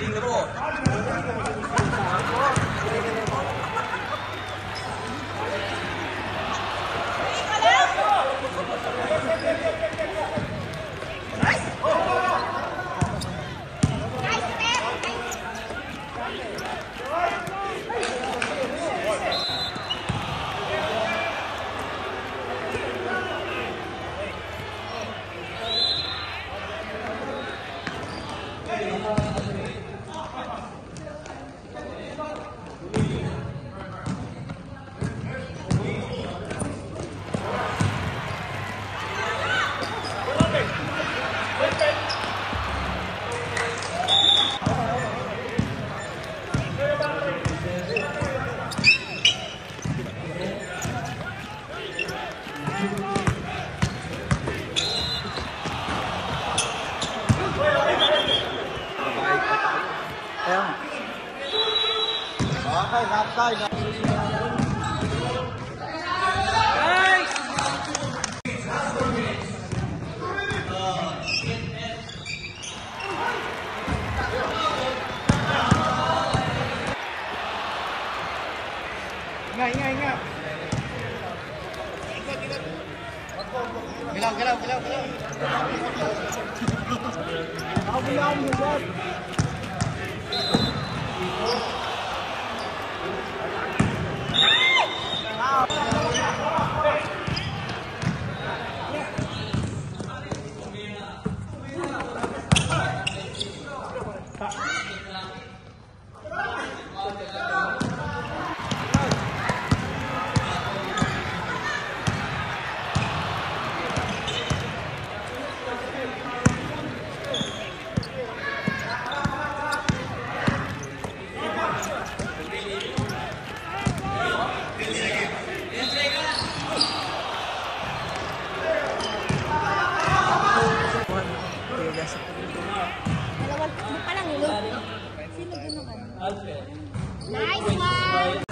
in the Lord. Gilaw. Ako gilaw mo, boss. Dalawang Nice one!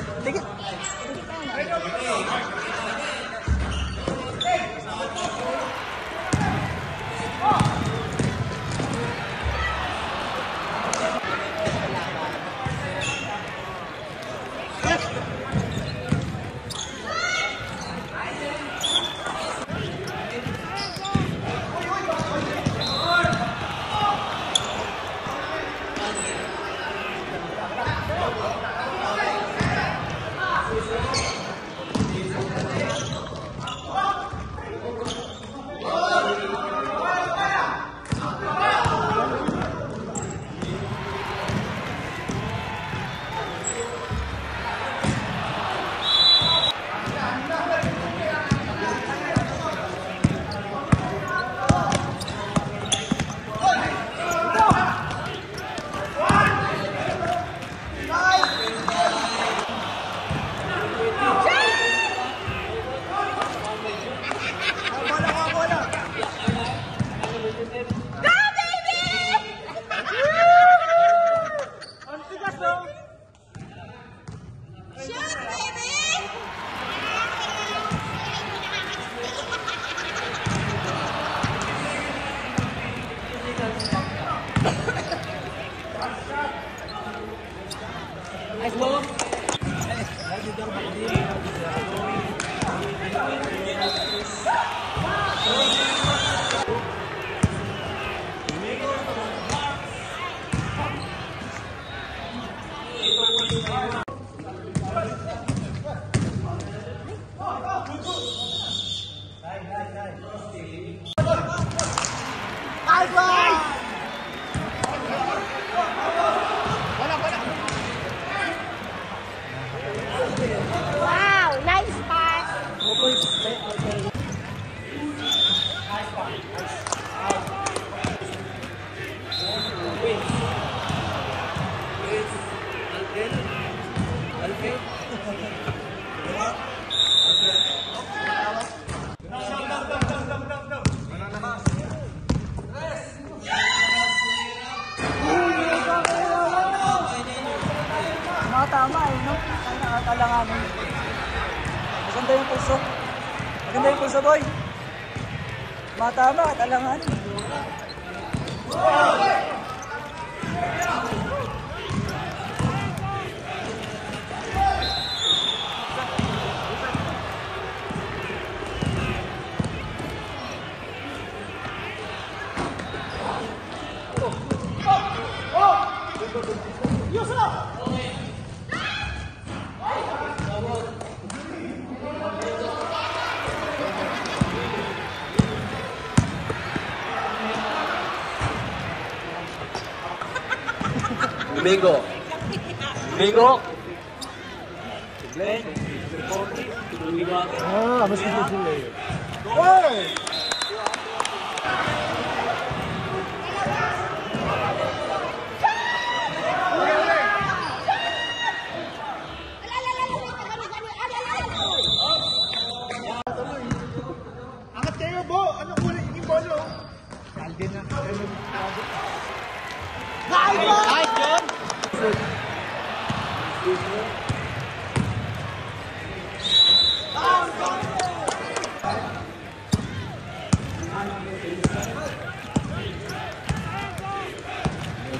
Maganda yung pulso. Maganda yung pulso, boy. Mga tama, kalanganin. mango. Mango. Ah!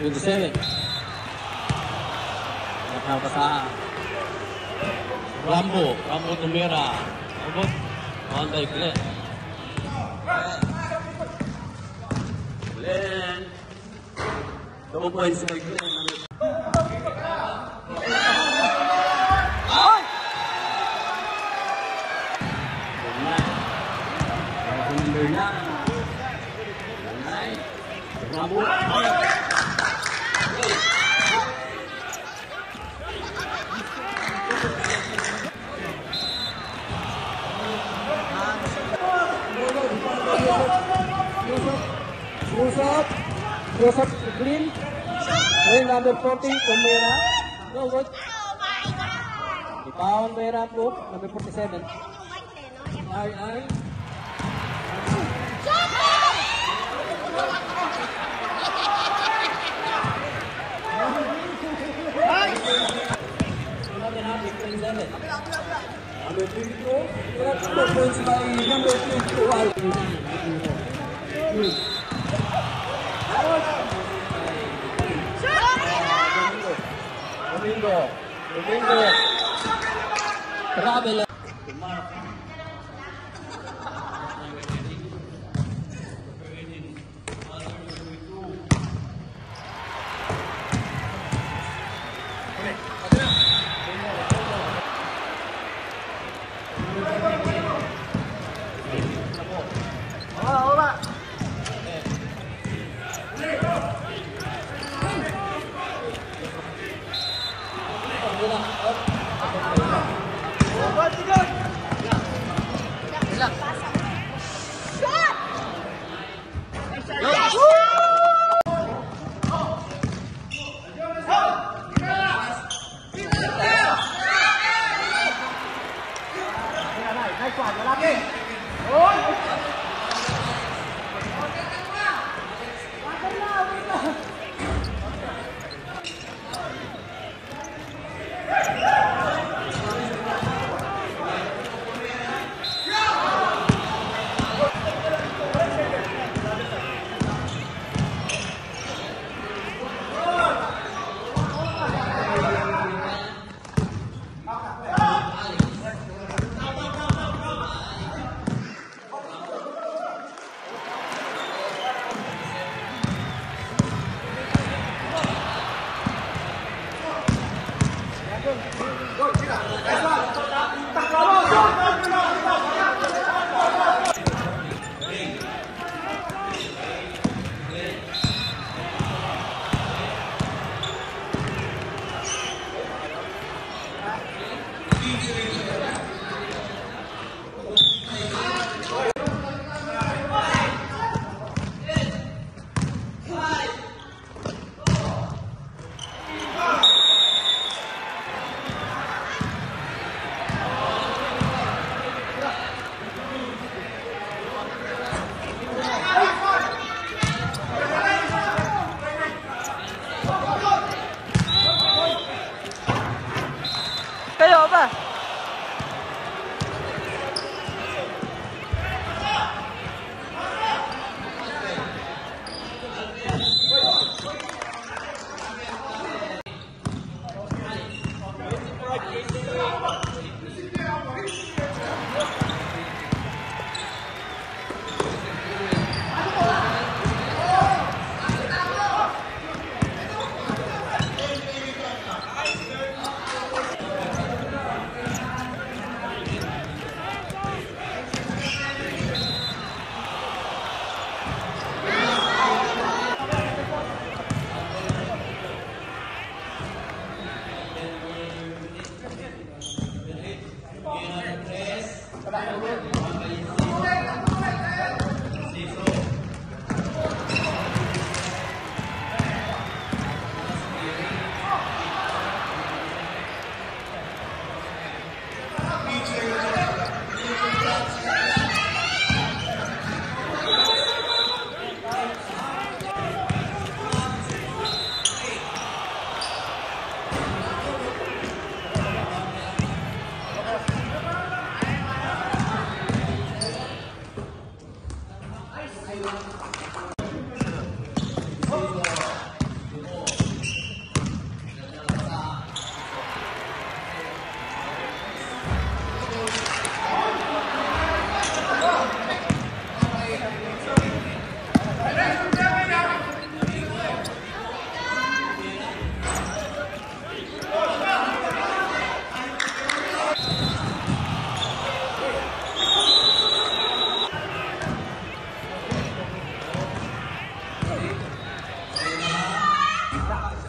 Good to see Rambo, Rambo to Mira. Rambo, on the play. Glenn. Double points to Glenn. Usap green. Green number 40, Pomera. No, good. Ipawan Pomera po, number 47. Ay, ay. Number 22. That's two points by number 22. Domingo. Domingo. Grabe lang.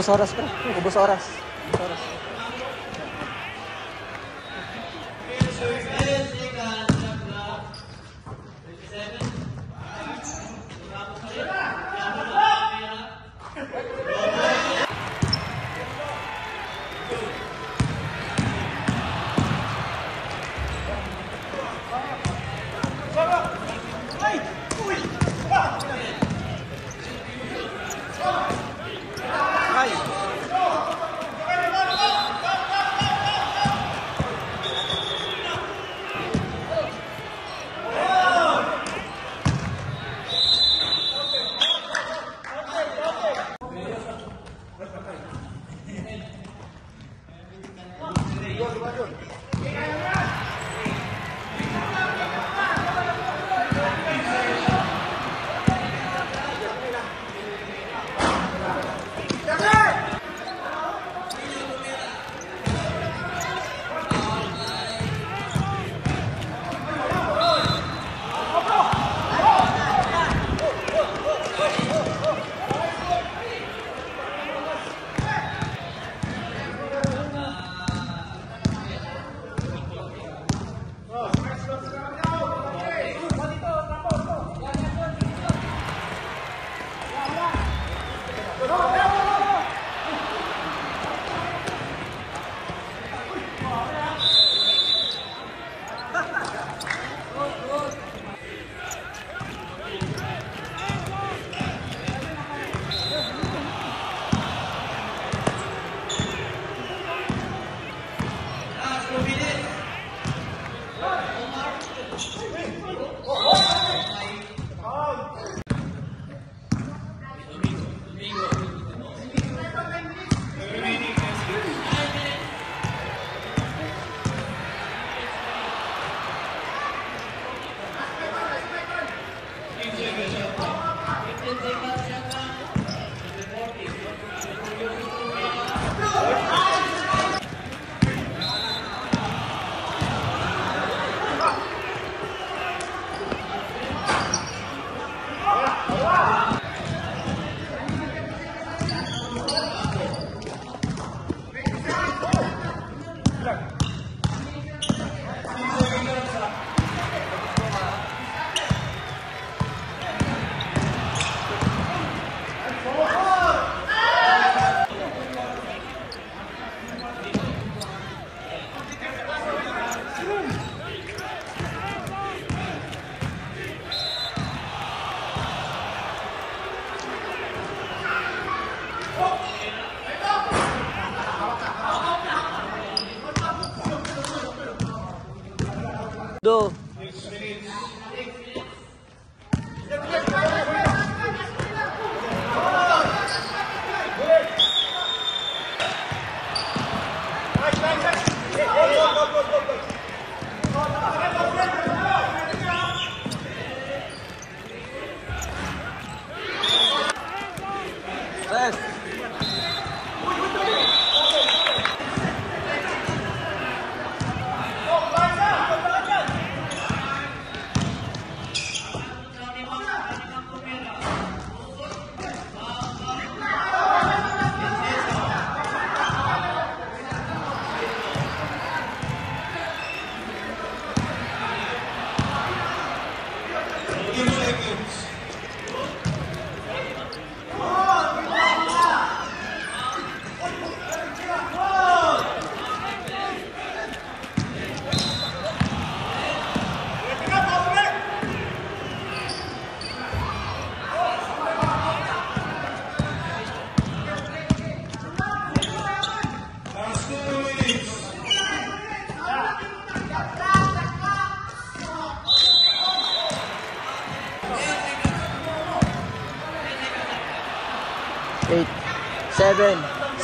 Ubus oras. Ubus oras. Do.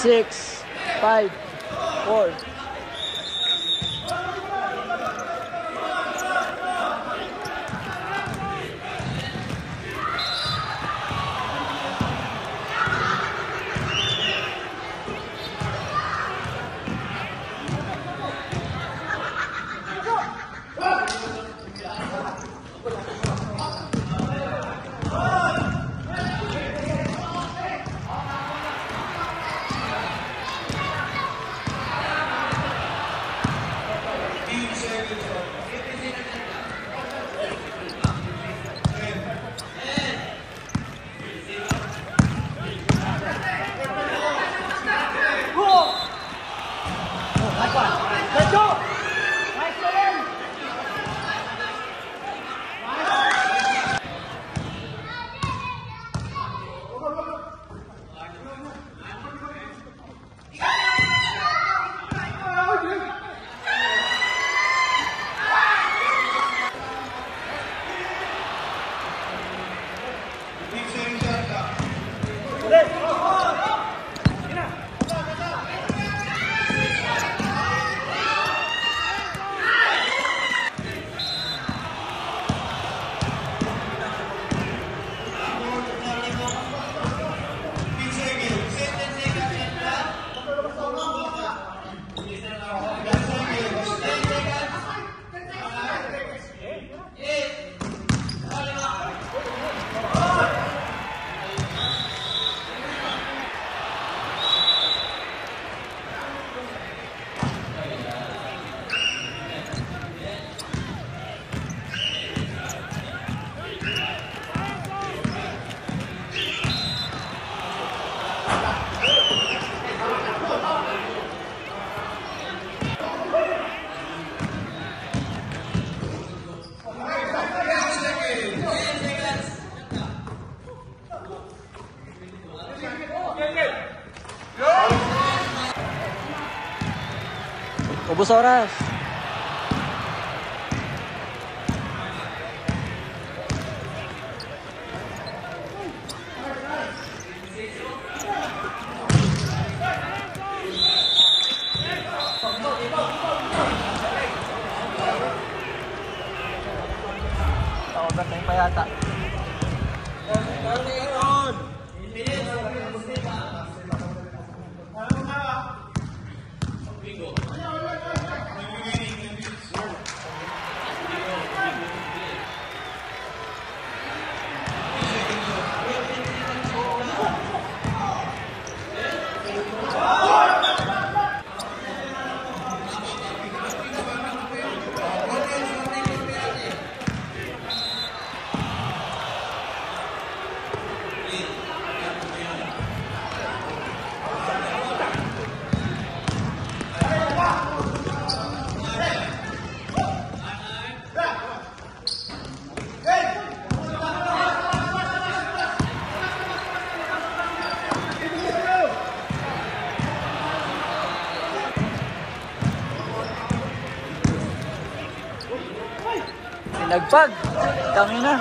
Six, five, four. Ubus oras. Nagpag. Kami na.